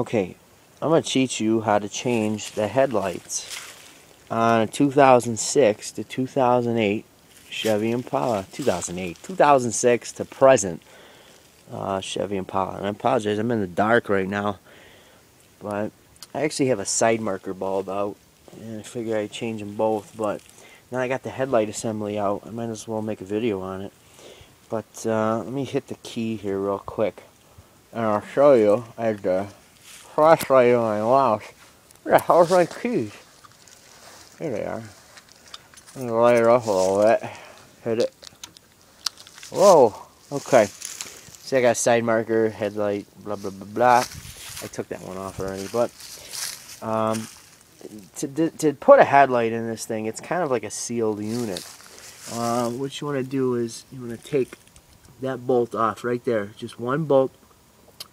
Okay, I'm going to teach you how to change the headlights on a 2006 to 2008 Chevy Impala. 2008, 2006 to present uh, Chevy Impala. And I apologize, I'm in the dark right now. But I actually have a side marker bulb out. And I figure I'd change them both. But now I got the headlight assembly out. I might as well make a video on it. But uh, let me hit the key here real quick. And I'll show you as the flashlight on my mouse. Where the hell's my keys? Here they are. I'm gonna light it up a little bit. Hit it. Whoa. Okay. See, I got side marker, headlight, blah blah blah blah. I took that one off already, but um, to to put a headlight in this thing, it's kind of like a sealed unit. Uh, what you want to do is you want to take that bolt off right there. Just one bolt.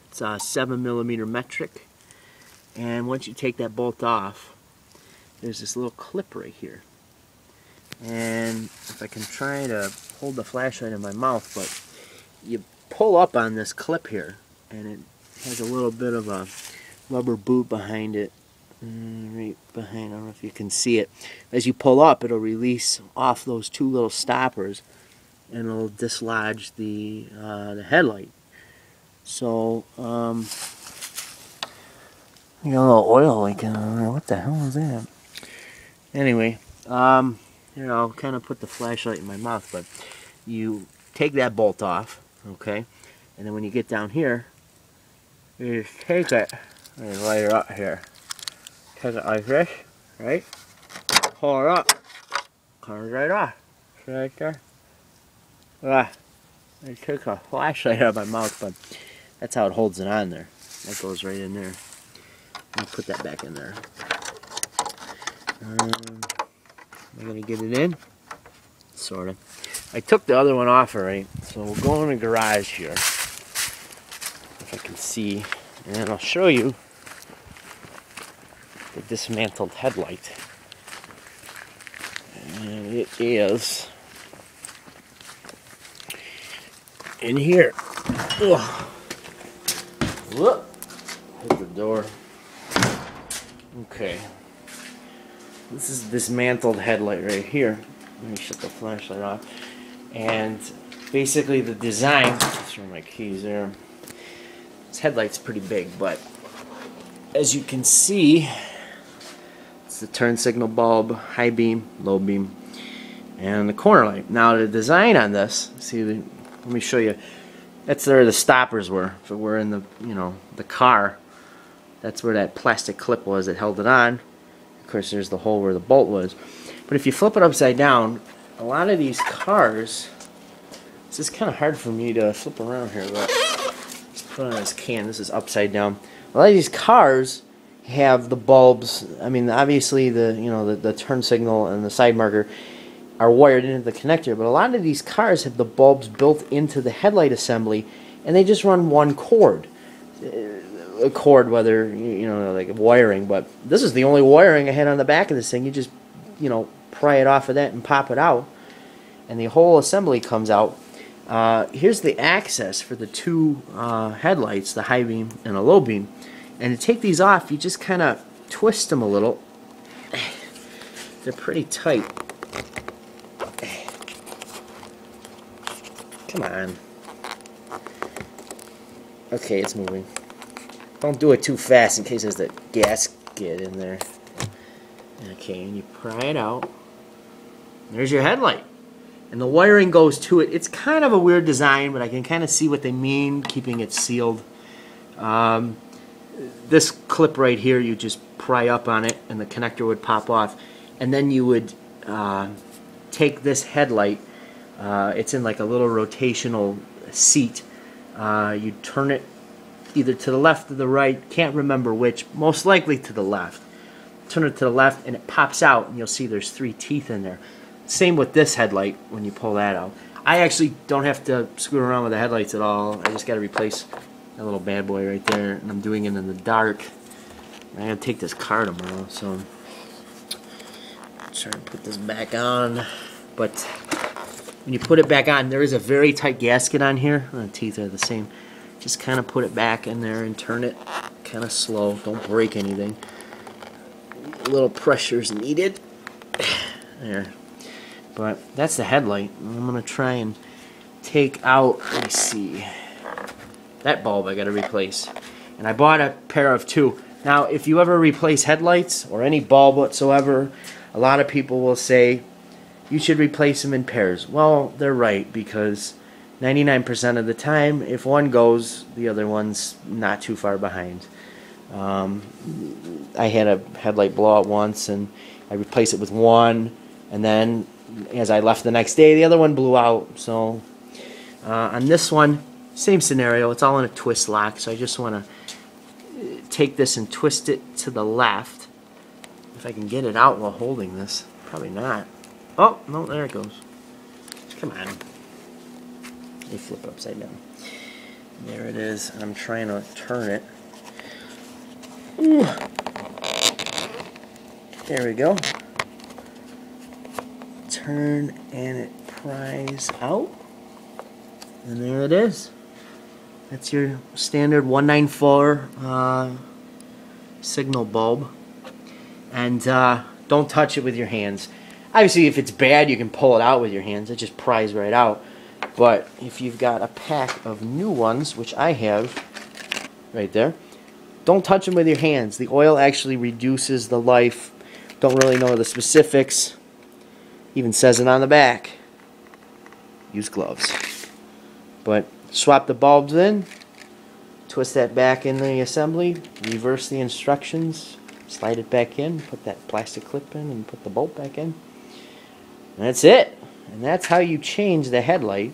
It's a seven millimeter metric, and once you take that bolt off, there's this little clip right here. And if I can try to hold the flashlight in my mouth, but you pull up on this clip here, and it has a little bit of a rubber boot behind it. Mm, right behind, I don't know if you can see it. As you pull up, it'll release off those two little stoppers, and it'll dislodge the uh, the headlight. So, um, you got a little oil leaking on. What the hell is that? Anyway, um, you know, I'll kind of put the flashlight in my mouth, but you take that bolt off, okay? And then when you get down here, you just take it and light it up here. Take it like this, right? Pull it up. Comes right off. See right there? Ah, I took a flashlight out of my mouth, but that's how it holds it on there. That goes right in there. I'll put that back in there. Um, I'm going to get it in. Sort of. I took the other one off already, so we'll go in the garage here. If I can see. And I'll show you the dismantled headlight. And it is in here. Ugh. Whoop. Hit the door. Okay. This is dismantled headlight right here. Let me shut the flashlight off. And basically the design, throw my keys there. This headlight's pretty big, but as you can see, it's the turn signal bulb, high beam, low beam, and the corner light. Now the design on this, see, let me show you. That's where the stoppers were. If it were in the, you know, the car, that's where that plastic clip was that held it on. Of course, there's the hole where the bolt was. But if you flip it upside down, a lot of these cars, this is kind of hard for me to flip around here, but let's put on this can. This is upside down. A lot of these cars have the bulbs. I mean, obviously the you know the, the turn signal and the side marker are wired into the connector, but a lot of these cars have the bulbs built into the headlight assembly, and they just run one cord a cord, whether you know like wiring. But this is the only wiring I had on the back of this thing. You just you know pry it off of that and pop it out, and the whole assembly comes out. Uh, here's the access for the two uh, headlights, the high beam and a low beam. And to take these off, you just kind of twist them a little. They're pretty tight. Come on. Okay, it's moving. Don't do it too fast in case there's a gasket in there. Okay, and you pry it out. There's your headlight. And the wiring goes to it. It's kind of a weird design, but I can kind of see what they mean, keeping it sealed. Um, this clip right here, you just pry up on it, and the connector would pop off. And then you would uh, take this headlight. Uh, it's in like a little rotational seat. Uh, you turn it either to the left or the right, can't remember which, most likely to the left. Turn it to the left and it pops out and you'll see there's three teeth in there. Same with this headlight when you pull that out. I actually don't have to screw around with the headlights at all. I just got to replace that little bad boy right there and I'm doing it in the dark. I gotta take this car tomorrow, so I'm trying to put this back on. But when you put it back on, there is a very tight gasket on here. The teeth are the same just kind of put it back in there and turn it kind of slow. Don't break anything. A little pressure is needed. There. But that's the headlight. I'm going to try and take out, let me see, that bulb I got to replace. And I bought a pair of two. Now, if you ever replace headlights or any bulb whatsoever, a lot of people will say you should replace them in pairs. Well, they're right because 99% of the time, if one goes, the other one's not too far behind. Um, I had a headlight blow out once and I replaced it with one and then as I left the next day, the other one blew out. So uh, on this one, same scenario. It's all in a twist lock, so I just want to take this and twist it to the left. If I can get it out while holding this. Probably not. Oh, no, there it goes. Come on. They flip upside down. There it is. I'm trying to turn it. Ooh. There we go turn and it pries out. And there it is. That's your standard 194 uh, signal bulb. And uh, don't touch it with your hands. Obviously, if it's bad, you can pull it out with your hands. It just pries right out. But if you've got a pack of new ones, which I have right there, don't touch them with your hands. The oil actually reduces the life. Don't really know the specifics. Even says it on the back. Use gloves. But swap the bulbs in, twist that back in the assembly, reverse the instructions, slide it back in, put that plastic clip in, and put the bolt back in. And that's it. And that's how you change the headlight,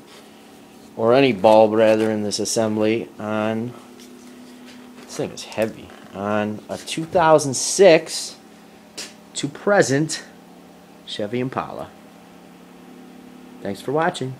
or any bulb rather in this assembly, on, this thing is heavy, on a 2006 to present Chevy Impala. Thanks for watching.